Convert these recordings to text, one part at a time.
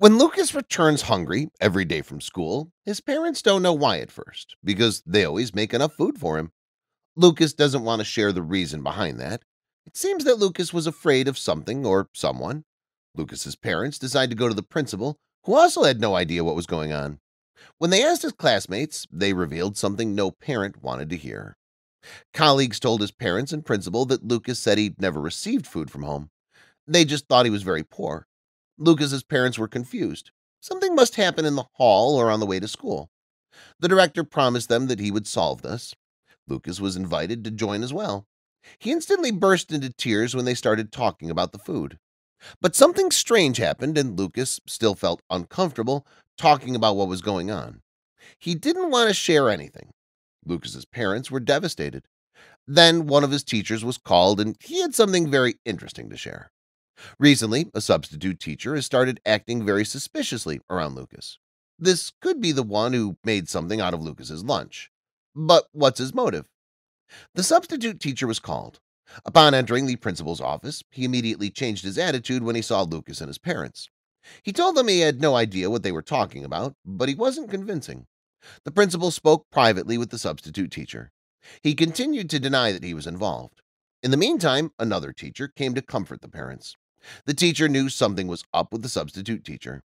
When Lucas returns hungry every day from school, his parents don't know why at first because they always make enough food for him. Lucas doesn't want to share the reason behind that. It seems that Lucas was afraid of something or someone. Lucas's parents decide to go to the principal, who also had no idea what was going on. When they asked his classmates, they revealed something no parent wanted to hear. Colleagues told his parents and principal that Lucas said he'd never received food from home. They just thought he was very poor. Lucas's parents were confused. Something must happen in the hall or on the way to school. The director promised them that he would solve this. Lucas was invited to join as well. He instantly burst into tears when they started talking about the food. But something strange happened, and Lucas still felt uncomfortable talking about what was going on. He didn't want to share anything. Lucas's parents were devastated. Then one of his teachers was called, and he had something very interesting to share. Recently, a substitute teacher has started acting very suspiciously around Lucas. This could be the one who made something out of Lucas's lunch. But what's his motive? The substitute teacher was called. Upon entering the principal's office, he immediately changed his attitude when he saw Lucas and his parents. He told them he had no idea what they were talking about, but he wasn't convincing. The principal spoke privately with the substitute teacher. He continued to deny that he was involved. In the meantime, another teacher came to comfort the parents. The teacher knew something was up with the substitute teacher.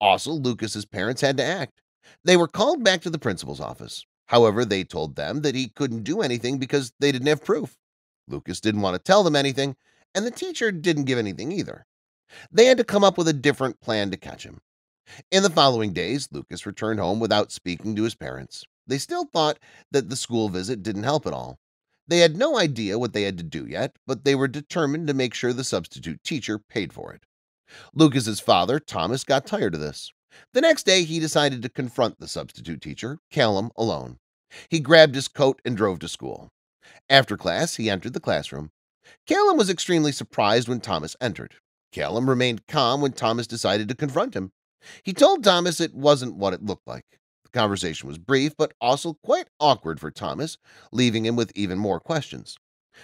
Also, Lucas's parents had to act. They were called back to the principal's office. However, they told them that he couldn't do anything because they didn't have proof. Lucas didn't want to tell them anything, and the teacher didn't give anything either. They had to come up with a different plan to catch him. In the following days, Lucas returned home without speaking to his parents. They still thought that the school visit didn't help at all. They had no idea what they had to do yet, but they were determined to make sure the substitute teacher paid for it. Lucas's father, Thomas, got tired of this. The next day, he decided to confront the substitute teacher, Callum, alone. He grabbed his coat and drove to school. After class, he entered the classroom. Callum was extremely surprised when Thomas entered. Callum remained calm when Thomas decided to confront him. He told Thomas it wasn't what it looked like. The conversation was brief, but also quite awkward for Thomas, leaving him with even more questions.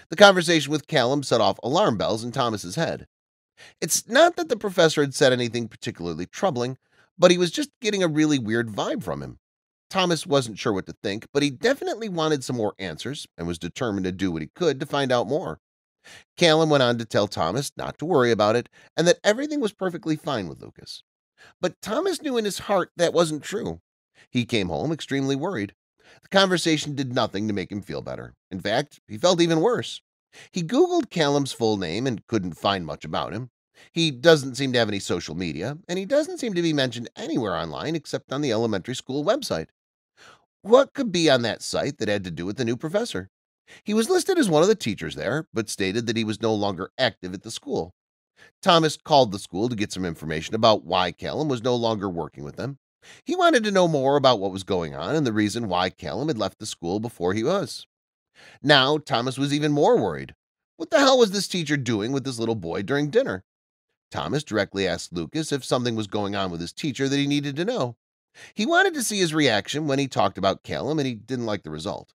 The conversation with Callum set off alarm bells in Thomas's head. It's not that the professor had said anything particularly troubling, but he was just getting a really weird vibe from him. Thomas wasn't sure what to think, but he definitely wanted some more answers and was determined to do what he could to find out more. Callum went on to tell Thomas not to worry about it and that everything was perfectly fine with Lucas. But Thomas knew in his heart that wasn't true. He came home extremely worried. The conversation did nothing to make him feel better. In fact, he felt even worse. He Googled Callum's full name and couldn't find much about him. He doesn't seem to have any social media, and he doesn't seem to be mentioned anywhere online except on the elementary school website. What could be on that site that had to do with the new professor? He was listed as one of the teachers there, but stated that he was no longer active at the school. Thomas called the school to get some information about why Callum was no longer working with them. He wanted to know more about what was going on and the reason why Callum had left the school before he was. Now, Thomas was even more worried. What the hell was this teacher doing with this little boy during dinner? Thomas directly asked Lucas if something was going on with his teacher that he needed to know. He wanted to see his reaction when he talked about Callum, and he didn't like the result.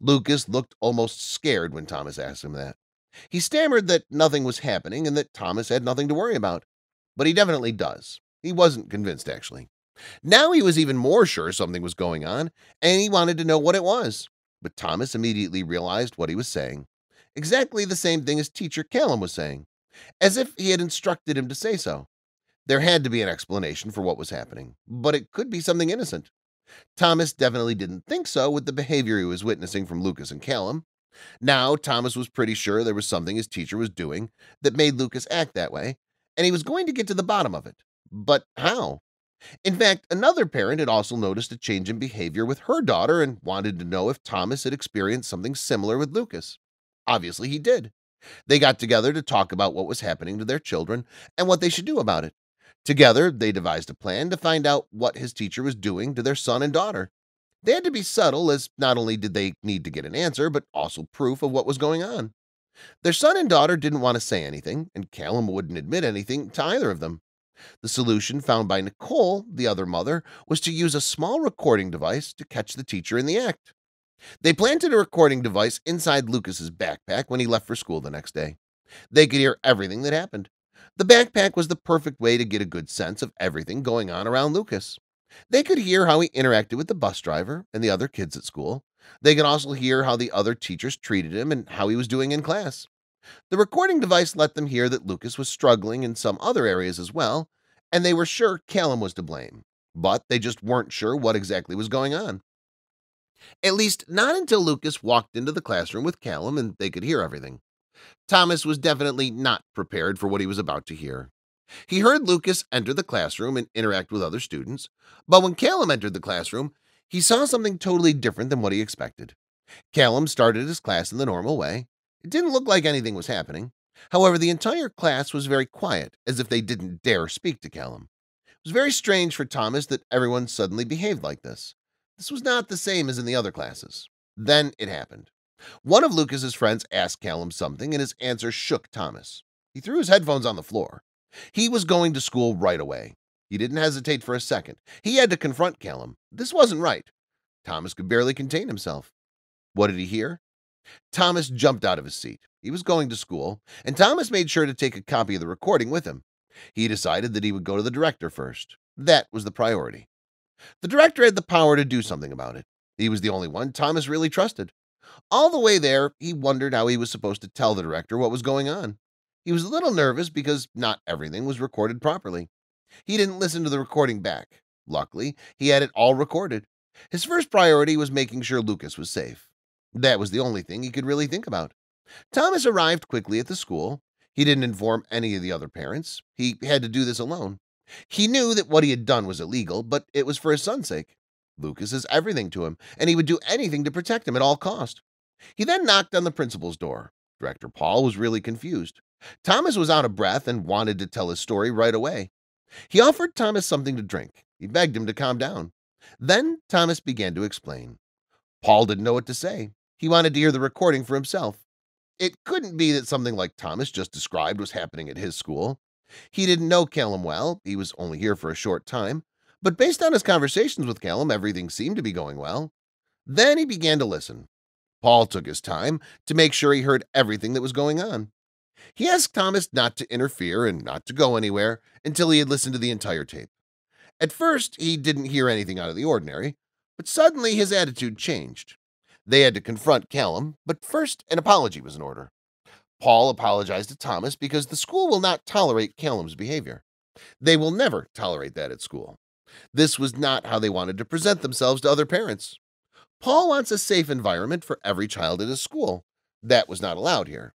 Lucas looked almost scared when Thomas asked him that. He stammered that nothing was happening and that Thomas had nothing to worry about. But he definitely does. He wasn't convinced, actually. Now he was even more sure something was going on, and he wanted to know what it was. But Thomas immediately realized what he was saying. Exactly the same thing as teacher Callum was saying, as if he had instructed him to say so. There had to be an explanation for what was happening, but it could be something innocent. Thomas definitely didn't think so with the behavior he was witnessing from Lucas and Callum. Now, Thomas was pretty sure there was something his teacher was doing that made Lucas act that way, and he was going to get to the bottom of it. But how? In fact, another parent had also noticed a change in behavior with her daughter and wanted to know if Thomas had experienced something similar with Lucas. Obviously, he did. They got together to talk about what was happening to their children and what they should do about it. Together, they devised a plan to find out what his teacher was doing to their son and daughter. They had to be subtle, as not only did they need to get an answer, but also proof of what was going on. Their son and daughter didn't want to say anything, and Callum wouldn't admit anything to either of them. The solution found by Nicole, the other mother, was to use a small recording device to catch the teacher in the act. They planted a recording device inside Lucas's backpack when he left for school the next day. They could hear everything that happened. The backpack was the perfect way to get a good sense of everything going on around Lucas. They could hear how he interacted with the bus driver and the other kids at school. They could also hear how the other teachers treated him and how he was doing in class. The recording device let them hear that Lucas was struggling in some other areas as well, and they were sure Callum was to blame, but they just weren't sure what exactly was going on. At least not until Lucas walked into the classroom with Callum and they could hear everything. Thomas was definitely not prepared for what he was about to hear. He heard Lucas enter the classroom and interact with other students, but when Callum entered the classroom, he saw something totally different than what he expected. Callum started his class in the normal way. It didn't look like anything was happening. However, the entire class was very quiet, as if they didn't dare speak to Callum. It was very strange for Thomas that everyone suddenly behaved like this. This was not the same as in the other classes. Then it happened. One of Lucas's friends asked Callum something, and his answer shook Thomas. He threw his headphones on the floor. He was going to school right away. He didn't hesitate for a second. He had to confront Callum. This wasn't right. Thomas could barely contain himself. What did he hear? Thomas jumped out of his seat. He was going to school, and Thomas made sure to take a copy of the recording with him. He decided that he would go to the director first. That was the priority. The director had the power to do something about it. He was the only one Thomas really trusted. All the way there, he wondered how he was supposed to tell the director what was going on. He was a little nervous because not everything was recorded properly. He didn't listen to the recording back. Luckily, he had it all recorded. His first priority was making sure Lucas was safe. That was the only thing he could really think about. Thomas arrived quickly at the school. He didn't inform any of the other parents. He had to do this alone. He knew that what he had done was illegal, but it was for his son's sake. Lucas is everything to him, and he would do anything to protect him at all cost. He then knocked on the principal's door. Director Paul was really confused. Thomas was out of breath and wanted to tell his story right away. He offered Thomas something to drink. He begged him to calm down. Then Thomas began to explain. Paul didn't know what to say. He wanted to hear the recording for himself. It couldn't be that something like Thomas just described was happening at his school. He didn't know Callum well, he was only here for a short time, but based on his conversations with Callum, everything seemed to be going well. Then he began to listen. Paul took his time to make sure he heard everything that was going on. He asked Thomas not to interfere and not to go anywhere until he had listened to the entire tape. At first, he didn't hear anything out of the ordinary, but suddenly his attitude changed. They had to confront Callum, but first an apology was in order. Paul apologized to Thomas because the school will not tolerate Callum's behavior. They will never tolerate that at school. This was not how they wanted to present themselves to other parents. Paul wants a safe environment for every child at his school. That was not allowed here.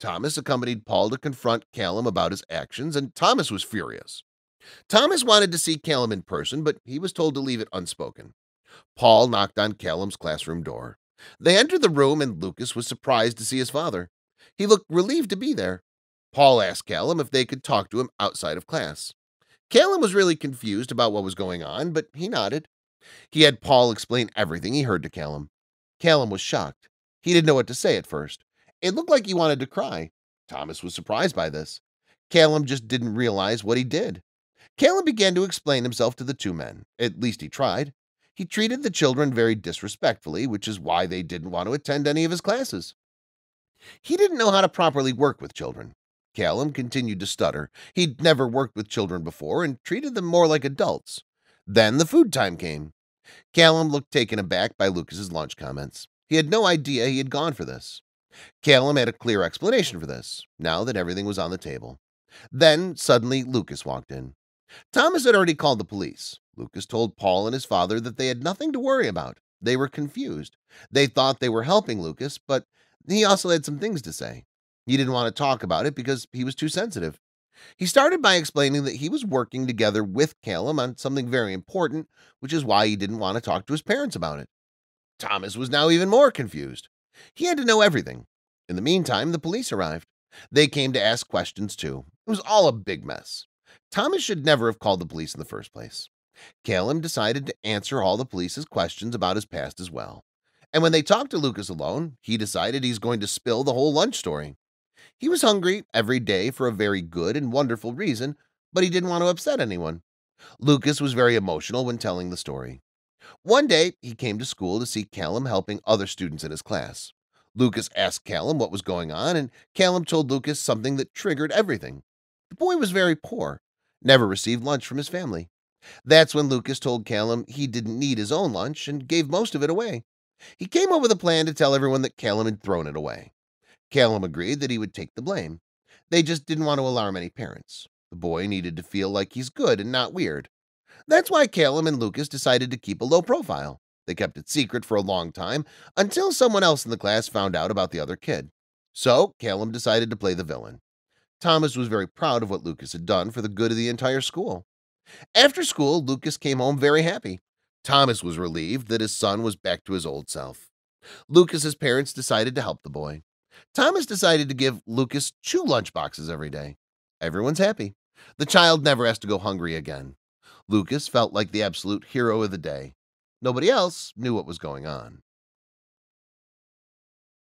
Thomas accompanied Paul to confront Callum about his actions, and Thomas was furious. Thomas wanted to see Callum in person, but he was told to leave it unspoken. Paul knocked on Callum's classroom door. They entered the room, and Lucas was surprised to see his father. He looked relieved to be there. Paul asked Callum if they could talk to him outside of class. Callum was really confused about what was going on, but he nodded. He had Paul explain everything he heard to Callum. Callum was shocked. He didn't know what to say at first. It looked like he wanted to cry. Thomas was surprised by this. Callum just didn't realize what he did. Callum began to explain himself to the two men. At least he tried. He treated the children very disrespectfully, which is why they didn't want to attend any of his classes. He didn't know how to properly work with children. Callum continued to stutter. He'd never worked with children before and treated them more like adults. Then the food time came. Callum looked taken aback by Lucas's lunch comments. He had no idea he had gone for this. Callum had a clear explanation for this, now that everything was on the table. Then, suddenly, Lucas walked in. Thomas had already called the police. Lucas told Paul and his father that they had nothing to worry about. They were confused. They thought they were helping Lucas, but he also had some things to say. He didn't want to talk about it because he was too sensitive. He started by explaining that he was working together with Callum on something very important, which is why he didn't want to talk to his parents about it. Thomas was now even more confused. He had to know everything. In the meantime, the police arrived. They came to ask questions too. It was all a big mess. Thomas should never have called the police in the first place. Callum decided to answer all the police's questions about his past as well. And when they talked to Lucas alone, he decided he's going to spill the whole lunch story. He was hungry every day for a very good and wonderful reason, but he didn't want to upset anyone. Lucas was very emotional when telling the story. One day, he came to school to see Callum helping other students in his class. Lucas asked Callum what was going on, and Callum told Lucas something that triggered everything. The boy was very poor, never received lunch from his family. That's when Lucas told Callum he didn't need his own lunch and gave most of it away. He came up with a plan to tell everyone that Callum had thrown it away. Callum agreed that he would take the blame. They just didn't want to alarm any parents. The boy needed to feel like he's good and not weird. That's why Callum and Lucas decided to keep a low profile. They kept it secret for a long time until someone else in the class found out about the other kid. So Callum decided to play the villain. Thomas was very proud of what Lucas had done for the good of the entire school. After school, Lucas came home very happy. Thomas was relieved that his son was back to his old self. Lucas's parents decided to help the boy. Thomas decided to give Lucas two lunch boxes every day. Everyone's happy. The child never has to go hungry again. Lucas felt like the absolute hero of the day. Nobody else knew what was going on.